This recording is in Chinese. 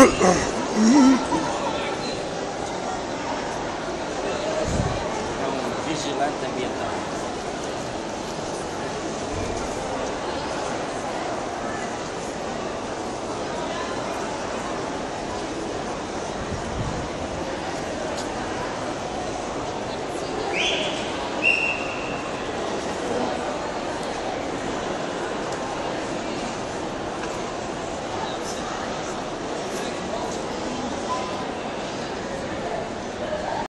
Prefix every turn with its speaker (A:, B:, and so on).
A: 嗯，必须慢点变的。